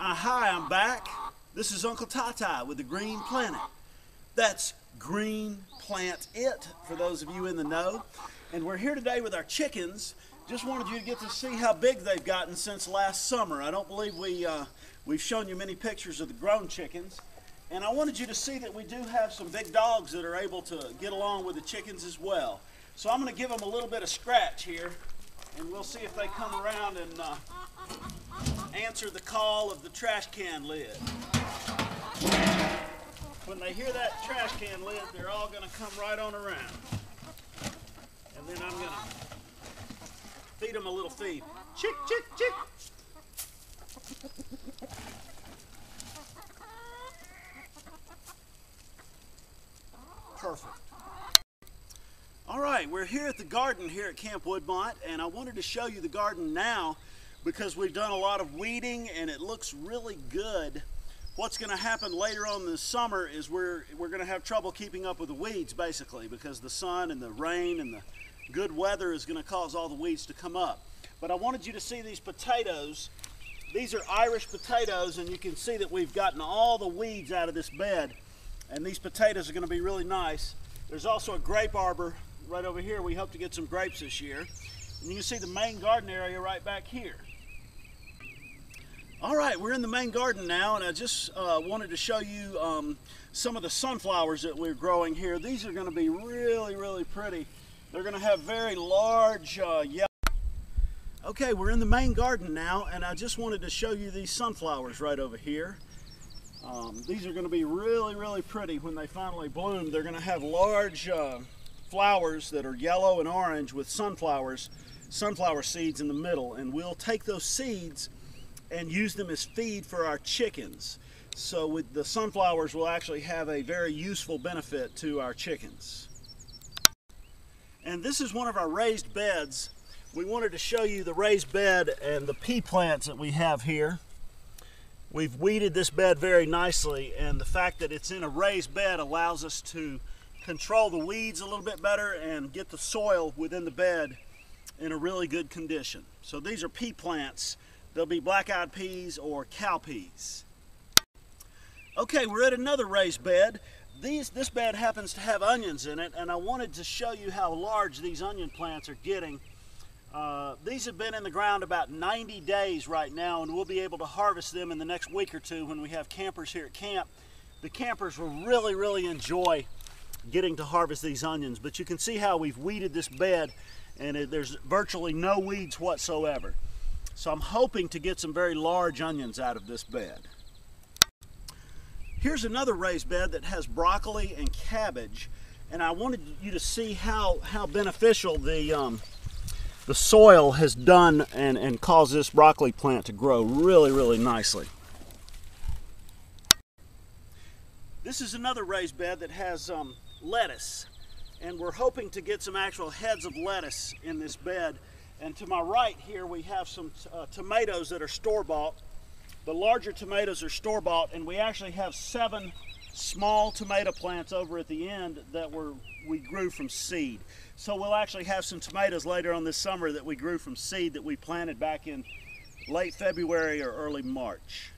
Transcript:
Uh, hi, I'm back. This is Uncle Tata with the Green Planet. That's Green Plant It for those of you in the know. And we're here today with our chickens. Just wanted you to get to see how big they've gotten since last summer. I don't believe we, uh, we've shown you many pictures of the grown chickens. And I wanted you to see that we do have some big dogs that are able to get along with the chickens as well. So I'm going to give them a little bit of scratch here, and we'll see if they come around and uh, answer the call of the trash can lid. When they hear that trash can lid, they're all going to come right on around. And then I'm going to feed them a little feed. Chick, chick, chick. Perfect. All right, we're here at the garden here at Camp Woodmont, and I wanted to show you the garden now because we've done a lot of weeding and it looks really good. What's going to happen later on this summer is we're, we're going to have trouble keeping up with the weeds basically because the sun and the rain and the good weather is going to cause all the weeds to come up. But I wanted you to see these potatoes. These are Irish potatoes and you can see that we've gotten all the weeds out of this bed and these potatoes are going to be really nice. There's also a grape arbor right over here. We hope to get some grapes this year. And you can see the main garden area right back here. All right, we're in the main garden now, and I just uh, wanted to show you um, some of the sunflowers that we're growing here. These are going to be really, really pretty. They're going to have very large uh, yellow. Okay, we're in the main garden now, and I just wanted to show you these sunflowers right over here. Um, these are going to be really, really pretty when they finally bloom. They're going to have large uh, flowers that are yellow and orange with sunflowers, sunflower seeds in the middle. And we'll take those seeds and use them as feed for our chickens. So with the sunflowers will actually have a very useful benefit to our chickens. And this is one of our raised beds. We wanted to show you the raised bed and the pea plants that we have here. We've weeded this bed very nicely and the fact that it's in a raised bed allows us to control the weeds a little bit better and get the soil within the bed in a really good condition. So these are pea plants. They'll be black-eyed peas or cowpeas. Okay, we're at another raised bed. These, this bed happens to have onions in it and I wanted to show you how large these onion plants are getting uh, these have been in the ground about 90 days right now and we'll be able to harvest them in the next week or two when we have campers here at camp. The campers will really, really enjoy getting to harvest these onions, but you can see how we've weeded this bed and it, there's virtually no weeds whatsoever. So I'm hoping to get some very large onions out of this bed. Here's another raised bed that has broccoli and cabbage and I wanted you to see how, how beneficial the um, the soil has done and, and caused this broccoli plant to grow really, really nicely. This is another raised bed that has um, lettuce and we're hoping to get some actual heads of lettuce in this bed. And to my right here we have some uh, tomatoes that are store-bought. The larger tomatoes are store-bought and we actually have seven small tomato plants over at the end that were we grew from seed. So we'll actually have some tomatoes later on this summer that we grew from seed that we planted back in late February or early March.